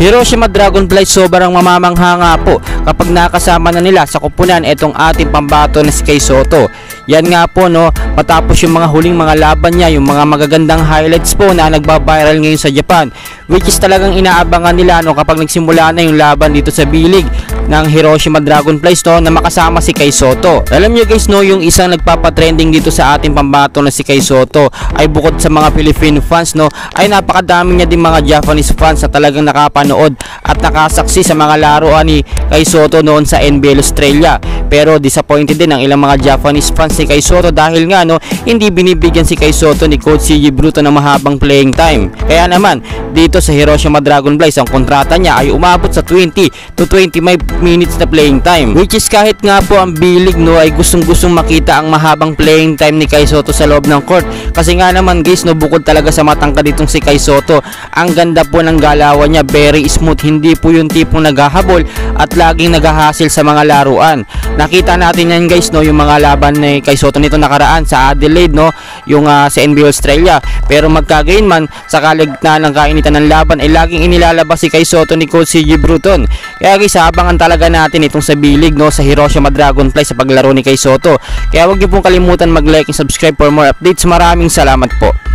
Hiroshima Dragonfly sobrang mamamangha nga po kapag nakasama na nila sa kupunan itong ating pambato na si Kay Soto. Yan nga po no, matapos yung mga huling mga laban niya, yung mga magagandang highlights po na nagba-viral ngayon sa Japan, which is talagang inaabangan nila no kapag nagsimula na yung laban dito sa bilig ng Hiroshima Dragonflies no na makasama si Kay Soto. Alam niyo guys no, yung isang nagpapatrending dito sa ating pambato na si Kay Soto ay bukod sa mga Filipino fans no, ay napakadami niya din mga Japanese fans na talagang nakapanood at nakasaksi sa mga laruan ni Kay Soto noon sa NBL Australia. Pero disappointed din ang ilang mga Japanese fans ni Kay Soto dahil nga no, hindi binibigyan si Kay Soto ni Coach CJ Bruto ng mahabang playing time. Kaya naman, dito sa Hiroshima Dragonflies, ang kontrata niya ay umabot sa 20 to 25 minutes na playing time. Which is kahit nga po ang bilig no ay gustong gustong makita ang mahabang playing time ni Kay Soto sa loob ng court. Kasi nga naman guys no bukod talaga sa matangkad ditong si Kay Soto, ang ganda po ng galawan niya, very smooth, hindi po yung tipong naghahabol at laging naghahasil sa mga laruan. Nakita natin yan guys no yung mga laban ni Kay Soto nito nakaraan sa Adelaide no, yung ah, sa NBA Australia. Pero magkagayon man sa kaligtaan ng kainitan ng laban ay laging inilalabas si Kay Soto ni Coach CJ Bruton. Kaya guys, abangan talaga natin itong sa bilig no sa Hiroshima Dragonfly sa paglaro ni Kay Soto. Kaya huwag niyo pong kalimutan mag-like and subscribe for more updates. Maraming salamat po.